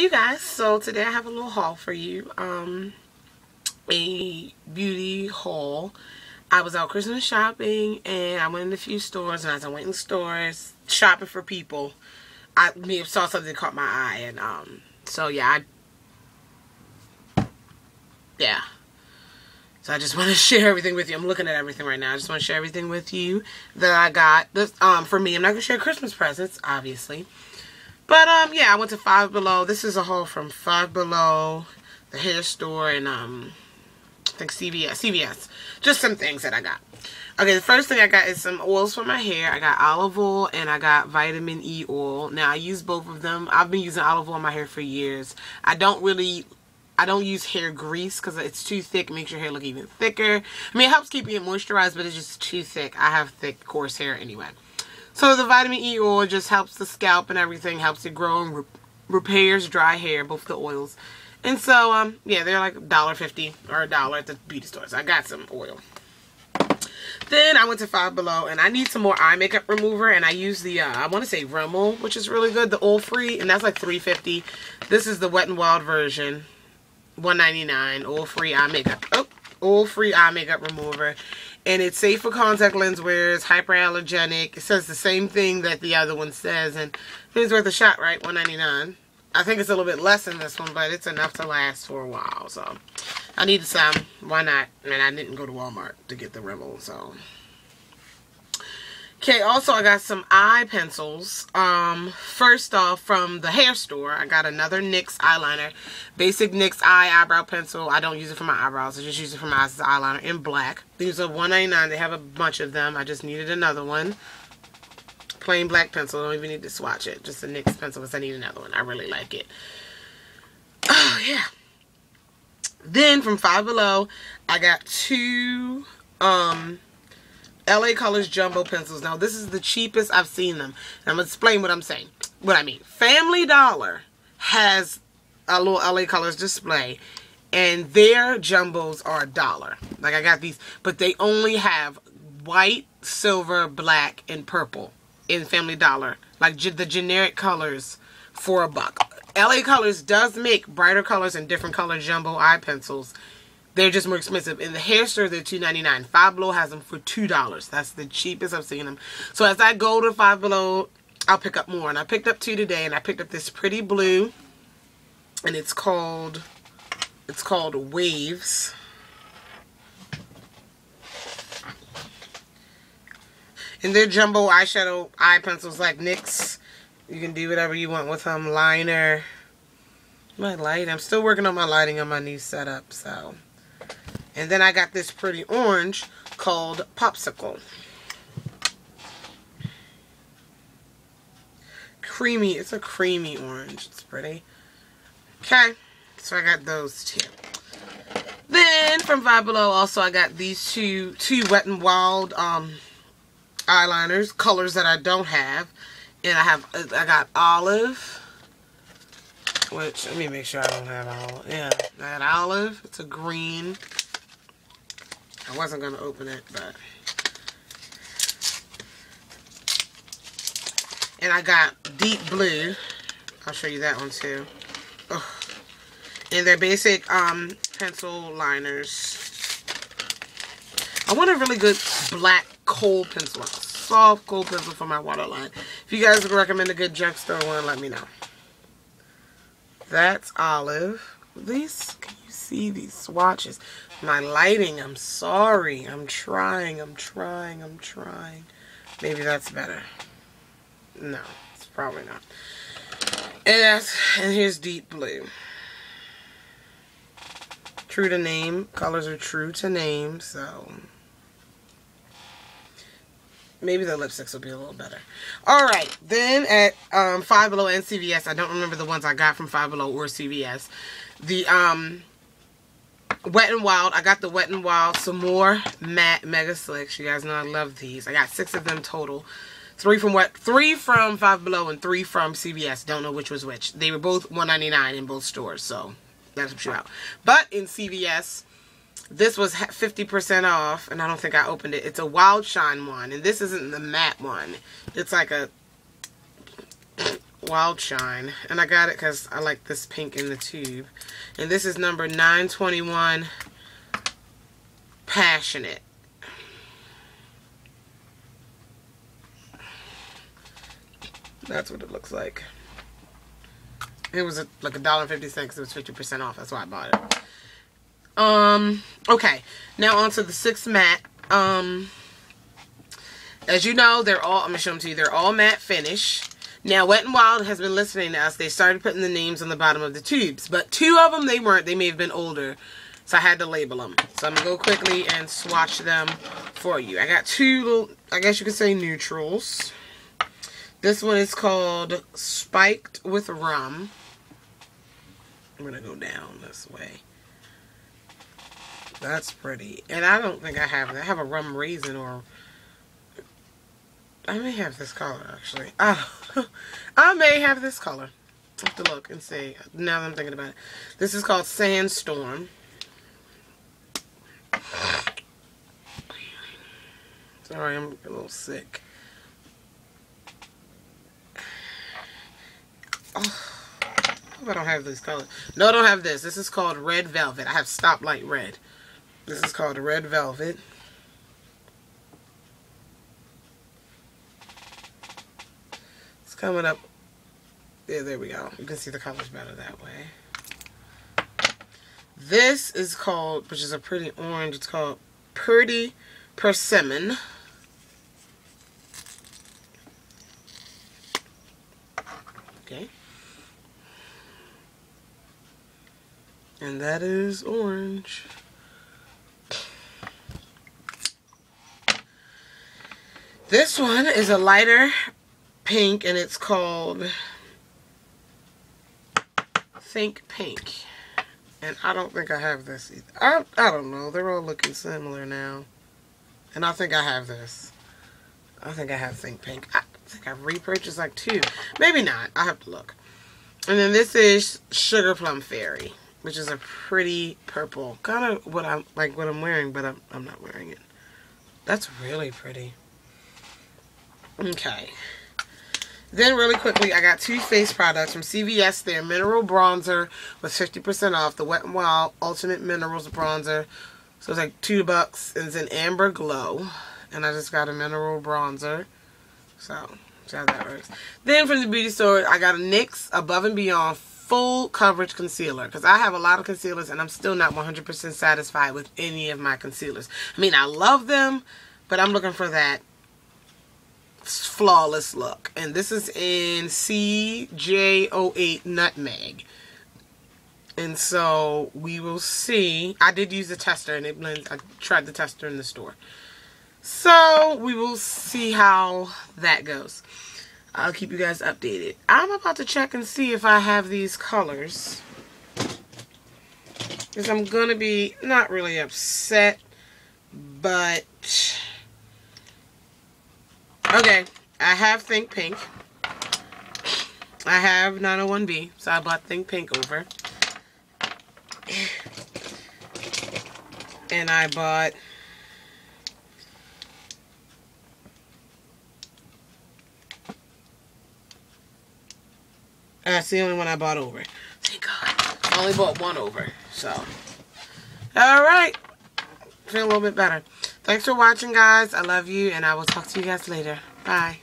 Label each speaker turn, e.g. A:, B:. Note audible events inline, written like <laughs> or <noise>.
A: Hey you guys, so today I have a little haul for you. Um, a beauty haul. I was out Christmas shopping and I went in a few stores and as I went in stores shopping for people, I may saw something caught my eye and um so yeah I yeah. So I just <laughs> want to share everything with you. I'm looking at everything right now. I just want to share everything with you that I got. This um for me. I'm not gonna share Christmas presents, obviously. But, um, yeah, I went to Five Below. This is a haul from Five Below, the hair store, and, um, I think CVS. CVS. Just some things that I got. Okay, the first thing I got is some oils for my hair. I got olive oil and I got vitamin E oil. Now, I use both of them. I've been using olive oil on my hair for years. I don't really... I don't use hair grease because it's too thick. Makes your hair look even thicker. I mean, it helps keep it moisturized, but it's just too thick. I have thick, coarse hair anyway. So the vitamin E oil just helps the scalp and everything, helps it grow and re repairs dry hair, both the oils. And so, um, yeah, they're like $1.50 or a dollar at the beauty stores. I got some oil. Then I went to Five Below and I need some more eye makeup remover and I use the, uh, I want to say Rimmel, which is really good, the oil free, and that's like $3.50. This is the Wet n Wild version, $1.99, oil free eye makeup. Oh, oil free eye makeup remover and it's safe for contact lens wearers, hyperallergenic. It says the same thing that the other one says, and it's worth a shot, right? 1.99. I think it's a little bit less than this one, but it's enough to last for a while. So I needed some. Why not? And I didn't go to Walmart to get the Rimmel, so Okay, also I got some eye pencils. Um, first off, from the hair store, I got another NYX eyeliner. Basic NYX eye eyebrow pencil. I don't use it for my eyebrows. I just use it for my eyes as eyeliner in black. These are $1.99. They have a bunch of them. I just needed another one. Plain black pencil. I Don't even need to swatch it. Just a NYX pencil because I need another one. I really like it. Oh, yeah. Then from Five Below, I got two... Um, LA Colors Jumbo Pencils. Now, this is the cheapest I've seen them. I'm going to explain what I'm saying. What I mean. Family Dollar has a little LA Colors display. And their jumbos are a dollar. Like, I got these. But they only have white, silver, black, and purple in Family Dollar. Like, the generic colors for a buck. LA Colors does make brighter colors and different color jumbo eye pencils they're just more expensive. In the hair store, they're two ninety nine. Five Below has them for $2. That's the cheapest I've seen them. So as I go to Five Below, I'll pick up more. And I picked up two today, and I picked up this pretty blue. And it's called, it's called Waves. And they're jumbo eyeshadow eye pencils like NYX. You can do whatever you want with them. Liner. My light. I'm still working on my lighting on my new setup, so... And then I got this pretty orange called Popsicle. Creamy. It's a creamy orange. It's pretty. Okay. So I got those two. Then from Five Below also I got these two two Wet n Wild um eyeliners, colors that I don't have. And I have I got olive, which let me make sure I don't have olive. Yeah, I had olive. It's a green. I wasn't going to open it, but... And I got deep blue. I'll show you that one too. Ugh. And they're basic um, pencil liners. I want a really good black kohl pencil. Soft kohl pencil for my waterline. If you guys recommend a good drugstore one, let me know. That's olive. These, can you see these swatches? My lighting, I'm sorry. I'm trying, I'm trying, I'm trying. Maybe that's better. No, it's probably not. And that's, and here's deep blue. True to name. Colors are true to name, so maybe the lipsticks will be a little better. Alright, then at um, Five Below and CVS, I don't remember the ones I got from Five Below or CVS. The um, Wet n Wild. I got the Wet n Wild some more matte Mega Slicks. You guys know I love these. I got six of them total. Three from what? Three from Five Below and three from CVS. Don't know which was which. They were both $1.99 in both stores, so that's what you out. But in CVS, this was 50% off, and I don't think I opened it. It's a Wild Shine one, and this isn't the matte one. It's like a <coughs> Wild Shine. And I got it because I like this pink in the tube. And this is number 921 Passionate. That's what it looks like. It was a, like a dollar fifty cents. It was fifty percent off. That's why I bought it. Um. Okay. Now on to the six matte. Um. As you know, they're all. I'm gonna show them to you. They're all matte finish. Now, Wet and Wild has been listening to us. They started putting the names on the bottom of the tubes, but two of them they weren't. They may have been older, so I had to label them. So I'm gonna go quickly and swatch them for you. I got two little, I guess you could say neutrals. This one is called Spiked with Rum. I'm going to go down this way. That's pretty. And I don't think I have I have a rum raisin or... I may have this color, actually. Oh, <laughs> I may have this color. I have to look and see. Now that I'm thinking about it. This is called Sandstorm. Sorry, I'm a little sick. Oh. I don't have this color. No, I don't have this. This is called Red Velvet. I have Stoplight Red. This is called Red Velvet. It's coming up. Yeah, there we go. You can see the colors better that way. This is called, which is a pretty orange, it's called Pretty Persimmon. Okay. And that is orange. This one is a lighter pink and it's called Think Pink. And I don't think I have this either. I, I don't know. They're all looking similar now. And I think I have this. I think I have Think Pink. I think I've repurchased like two. Maybe not. I have to look. And then this is Sugar Plum Fairy which is a pretty purple. Kind of what I'm like what I'm wearing, but I'm I'm not wearing it. That's really pretty. Okay. Then really quickly, I got two face products from CVS. They're mineral bronzer with 50% off. The Wet n Wild Ultimate Minerals Bronzer. So it's like two bucks. It's an Amber Glow. And I just got a mineral bronzer. So, see how that works. Then from the beauty store, I got a NYX Above and Beyond full coverage concealer because I have a lot of concealers and I'm still not 100% satisfied with any of my concealers. I mean, I love them, but I'm looking for that flawless look. And this is in CJ08 Nutmeg. And so we will see. I did use the tester and it blends. I tried the tester in the store. So we will see how that goes. I'll keep you guys updated. I'm about to check and see if I have these colors. Because I'm going to be not really upset, but... Okay, I have Think Pink. I have 901B, so I bought Think Pink over. And I bought... Uh, that's the only one I bought over. Thank God. I only bought one over. So. Alright. Feel a little bit better. Thanks for watching, guys. I love you, and I will talk to you guys later. Bye.